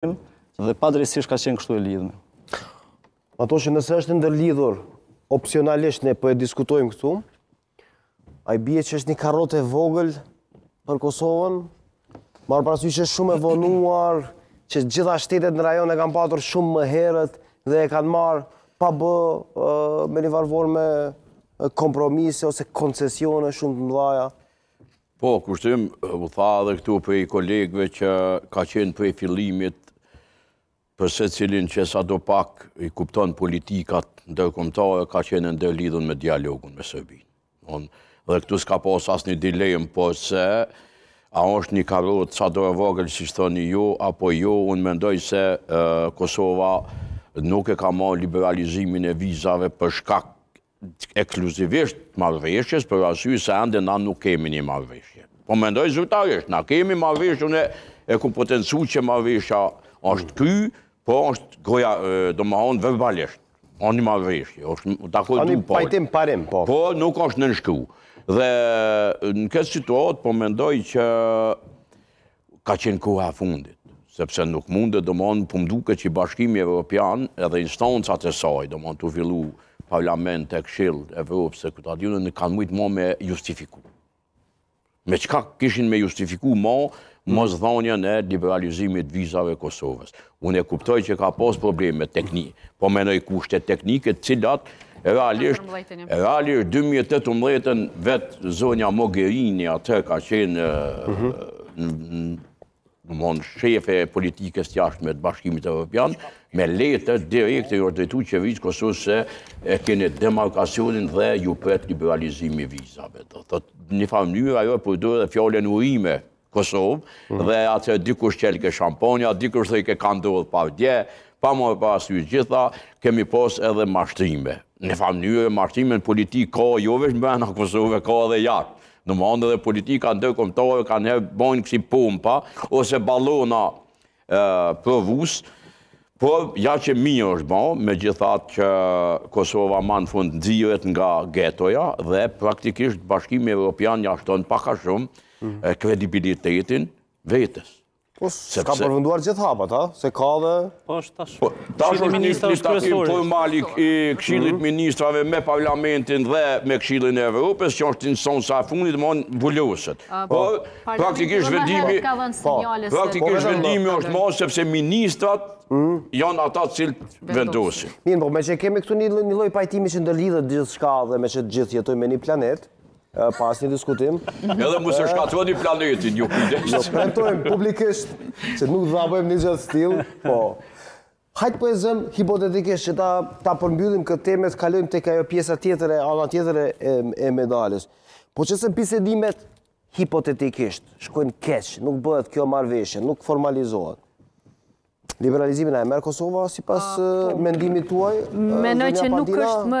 shkrim dhe padrejtësisht ka qenë kështu e lidhme. Ashtu që nëse është e ndërlidhur, opcionalisht ne po e diskutojmë këtu, a i bie që është një karotë e vogël për Kosovën, marrë parasysh që është shumë e vonuar, që gjitha shtetet në rajon e kanë patur shumë më herët dhe e kanë marrë pa bë me një farë forme kompromise ose koncesione shumë të mdhaja. Po, Kushtrim, u tha edhe këtu prej kolegëve që ka qenë prej fillimit për secilin që sado pak i kupton politikat ndërkombëtare, ka qenë e ndërlidhun me dialogun me Serbinë. Dhe këtu s'ka pas asnjë dilemë, por se a është një karotë sado e vogël, siç thoni ju, apo jo, unë mendoj se Kosova nuk e ka marrë liberalizimin e vizave për shkak ekskluzivisht të marrëveshjes për arsye se ende na nuk kemi një marrëveshje. Po mendoj zyrtarisht, na kemi marrëveshje, unë e kam potencu që marrëveshja është ky, po është gojë, domethonë verbalisht. Është një marrëveshje, është dakordu, po. Pajtim në parim, po. Po nuk është nënshkru. Dhe në këtë situatë po mendoj që Ka qenë koha e fundit, sepse nuk mundet, domthonë, po më duket që Bashkimi Evropian edhe instancat e saj, domthonë, tu fillu parlament e këshill i Evropës e këta nuk kanë mujt ma me justifiku. Me çka kishin me justifiku ma mosdhanien e liberalizimit vizave Kosovës. Unë e kuptoj që ka pas probleme teknike, po mendoj kushte teknike të cilat realisht realisht 2018-ën vetë zonja Mogherini atëherë ka qenë mhm domthon shefe e politikës së jashtme të Bashkimit Evropian, me letër direkte iu drejtu qeverisë Kosovës se e keni demarkacionin dhe ju pret liberalizimi i vizave. Do thotë në një farë mënyrë ajo e përdor edhe fjalën urime Kosovë, dhe atëherë dikush çelke shampanja, dikush thojke ka ndodh pardje, pa marrë parasysh gjitha, kemi pas edhe mashtrime. Në far mënyre, mashtrime në politikë ka, jo veç mbrena Kosovë, ka edhe jashtë. Domethanë edhe politika ndërkombëtare, kanëherë bojnë kësi pumpa, ose balona, provus, por ja që mirë është bo, megjithatë që Kosova ma në fund nxirret nga getoja dhe praktikisht bashkimi Europian njëfarë shton pak a shumë mhm. kredibilitetin vetës. Po, se ka përfunduar gjithë hapat, ha? Se ka dhe... Po, është tash... Po, tash është një takim formali i këshillit mhm. të ministrave me parlamentin dhe me këshillin e Evropës, që është instanca e fundit, domethonë vuloset. Po, po Praktikisht vendimi, praktikisht vendimi është marrë sepse ministrat janë ata të cilët vendosin. Mirëpo meqë kemi këtu një lloj pajtimi që ndërlidhet gjithçka dhe meqë të gjithë jetojmë në një planet, pas një diskutim. Edhe mos e shkatërroni planetin, ju kujdes. Jo, premtojmë publikisht që nuk do ta bëjmë një gjë të tillë, po. Hajt po e zëmë hipotetikisht që ta, ta përmbyllim këtë temë, të kalojmë tek ajo pjesa tjetër e ana tjetër e, e, e medaljes. Po qe se bisedimet hipotetikisht, shkojnë keq, nuk bëhet kjo marrëveshje, nuk formalizohet. Liberalizimin a e merr Kosova, sipas, po, mendimit tuaj? Mendoj që nuk është më